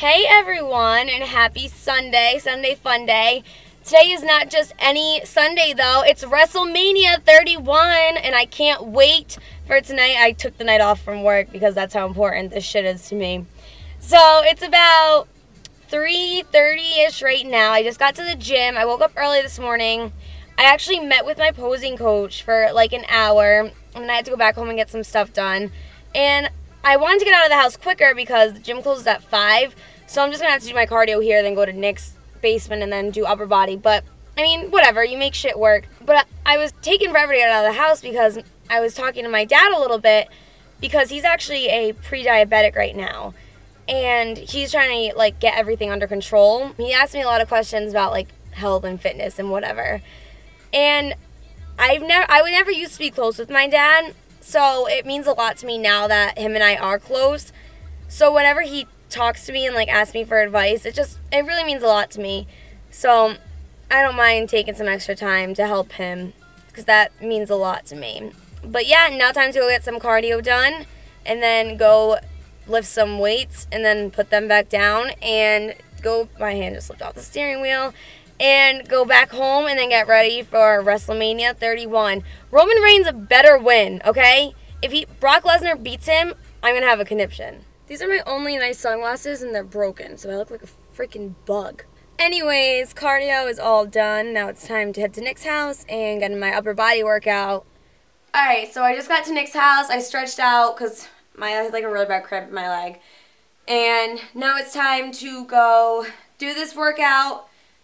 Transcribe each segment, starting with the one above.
Hey everyone, and happy Sunday, Sunday Fun Day. Today is not just any Sunday though, it's WrestleMania 31, and I can't wait for tonight. I took the night off from work because that's how important this shit is to me. So it's about 3.30ish right now. I just got to the gym. I woke up early this morning. I actually met with my posing coach for like an hour, and I had to go back home and get some stuff done. And I wanted to get out of the house quicker because the gym closes at 5. So I'm just going to have to do my cardio here, then go to Nick's basement and then do upper body. But, I mean, whatever. You make shit work. But I was taking forever to get out of the house because I was talking to my dad a little bit because he's actually a pre-diabetic right now. And he's trying to, like, get everything under control. He asked me a lot of questions about, like, health and fitness and whatever. And I've never, I would never used to be close with my dad, so it means a lot to me now that him and I are close. So whenever he talks to me and like asks me for advice, it just it really means a lot to me. So I don't mind taking some extra time to help him because that means a lot to me. But yeah, now time to go get some cardio done and then go lift some weights and then put them back down and go my hand just slipped off the steering wheel and go back home and then get ready for WrestleMania 31. Roman Reigns a better win, okay? If he Brock Lesnar beats him, I'm gonna have a conniption. These are my only nice sunglasses and they're broken, so I look like a freaking bug. Anyways, cardio is all done. Now it's time to head to Nick's house and get in my upper body workout. Alright, so I just got to Nick's house. I stretched out because my I had like a really bad cramp in my leg. And now it's time to go do this workout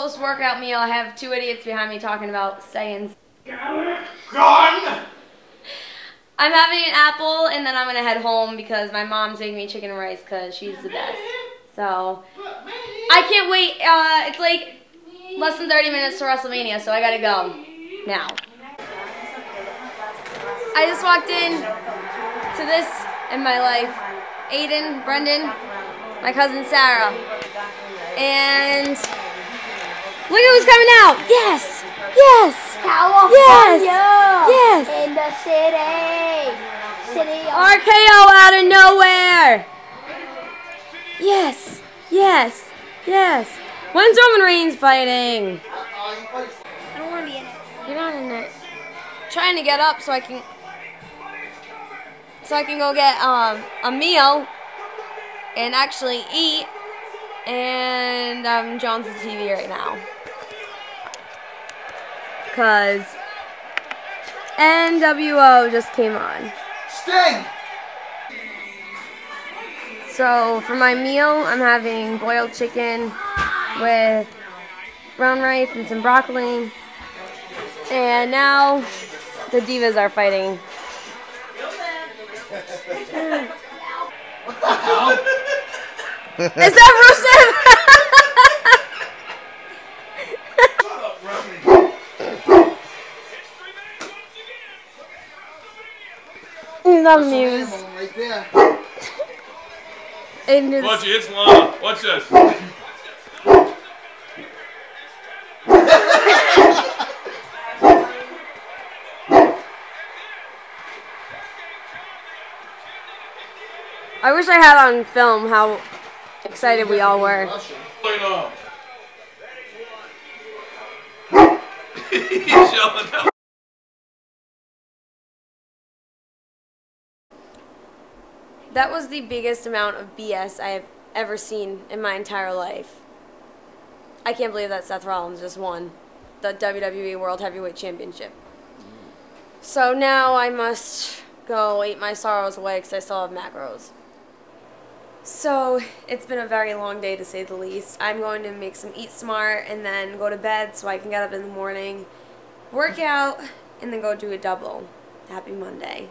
post-workout meal, I have two idiots behind me talking about sayings. Gone! I'm having an apple, and then I'm going to head home because my mom's making me chicken and rice because she's the best. So, I can't wait. Uh, it's like less than 30 minutes to WrestleMania, so I got to go now. I just walked in to this in my life. Aiden, Brendan, my cousin Sarah. And Look at who's coming out. Yes. Yes. California. Yes. In the city. City of RKO out of nowhere. Yes. Yes. Yes. When's Roman Reigns fighting? I don't want to be in it. You're not in it. Trying to get up so I can so I can go get um a meal and actually eat and I'm John's the TV right now. Because NWO just came on. Sting! So for my meal, I'm having boiled chicken with brown rice and some broccoli. And now the divas are fighting. Is that Amused. Right there. Watch it, it's Lana. Watch this. I wish I had on film how excited we all were. Russian. Look at him. He's yelling out. That was the biggest amount of BS I have ever seen in my entire life. I can't believe that Seth Rollins just won the WWE World Heavyweight Championship. So now I must go eat my sorrows away because I still have macros. So it's been a very long day to say the least. I'm going to make some Eat Smart and then go to bed so I can get up in the morning, work out, and then go do a double. Happy Monday.